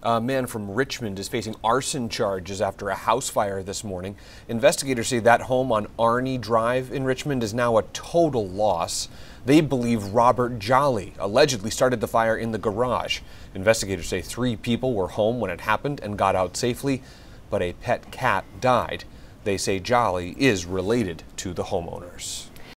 A man from Richmond is facing arson charges after a house fire this morning. Investigators say that home on Arnie Drive in Richmond is now a total loss. They believe Robert Jolly allegedly started the fire in the garage. Investigators say three people were home when it happened and got out safely, but a pet cat died. They say Jolly is related to the homeowners.